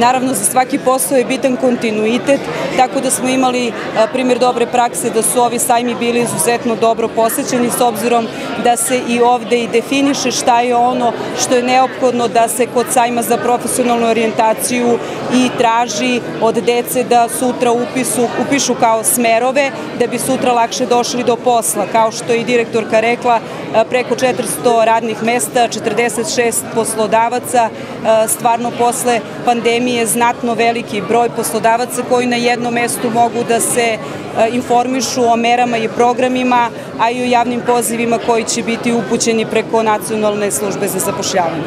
Naravno, za svaki posao je bitan kontinuitet, tako da smo imali primjer dobre prakse da su ovi sajmi bili izuzetno dobro posećeni s obzirom da se i ovde i definiše šta je ono što je neophodno da se kod sajma za profesionalnu orijentaciju i traži od dece da sutra upisu, upišu kao smerove, da bi sutra lakše došli do posla. Kao što je i direktorka rekla, preko 400 radnih mesta, 46 poslodavaca, stvarno posle pandemije znatno veliki broj poslodavaca koji na jednom mestu mogu da se informišu o merama i programima, a i o javnim pozivima koji će biti upućeni preko Nacionalne službe za zapošljavanje.